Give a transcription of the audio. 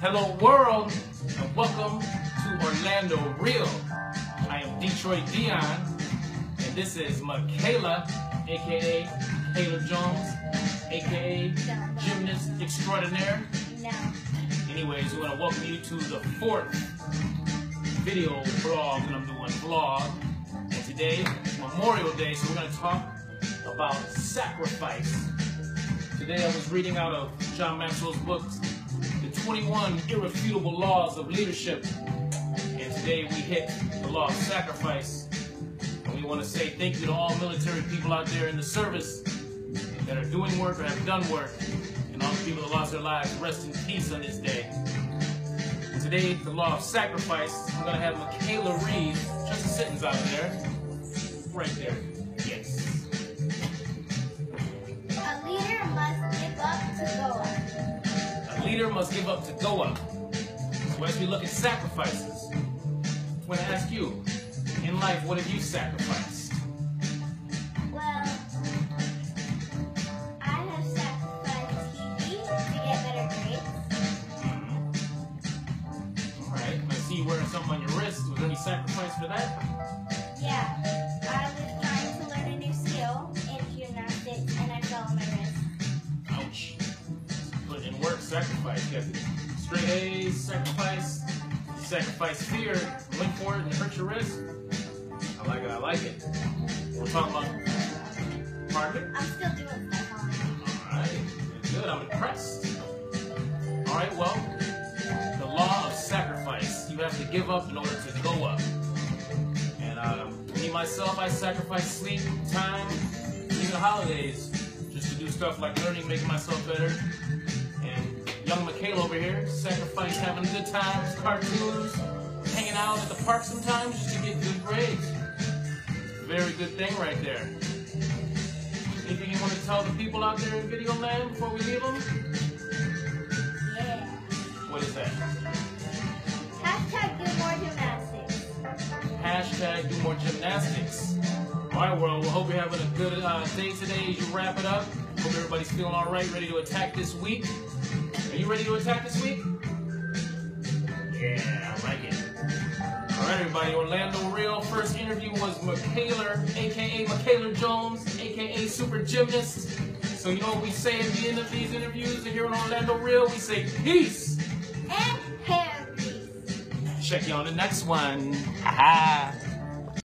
Hello, world, and welcome to Orlando Real. I am Detroit Dion, and this is Michaela, aka Kayler Jones, aka Gymnast Extraordinaire. No. Anyways, we want to welcome you to the fourth video vlog that I'm doing vlog. And today is Memorial Day, so we're going to talk about sacrifice. Today I was reading out of John Maxwell's book, 21 Irrefutable Laws of Leadership. And today we hit the law of sacrifice. And we want to say thank you to all military people out there in the service that are doing work or have done work. And all the people that lost their lives, rest in peace on this day. Today, the law of sacrifice, we're going to have Michaela read, just a sentence out there. Right there. Yes. Leader must give up to go up. So as we look at sacrifices, I want to ask you, in life, what have you sacrificed? Well, I have sacrificed TV to get better grades. Mm-hmm. All right. I see you wearing something on your wrist. Was there any sacrifice for that? Yeah, sacrifice. You got the straight A's, sacrifice. Sacrifice fear, went for it and hurt your wrist. I like it, I like it. We're talking about. Pardon me? I'm still doing stuff on it. Alright, good, I'm impressed. Alright, well, the law of sacrifice. You have to give up in order to go up. And um, me, myself, I sacrifice sleep, time, even the holidays, to do stuff like learning, making myself better. And young Michaela over here sacrifice having good times, cartoons, hanging out at the park sometimes just to get good grades. Very good thing right there. Anything you want to tell the people out there in video land before we leave them? Yeah. What is that? Hashtag do more gymnastics. Hashtag do more gymnastics. All right, world. We hope you're having a good uh, day today as you wrap it up. Hope everybody's feeling all right, ready to attack this week. Are you ready to attack this week? Yeah, I like it. All right, everybody. Orlando Real. First interview was Michaela, aka Michaela Jones, aka Super Gymnast. So you know what we say at the end of these interviews and here on Orlando Real? We say peace. And hair grease. Check you on the next one. Ha ha.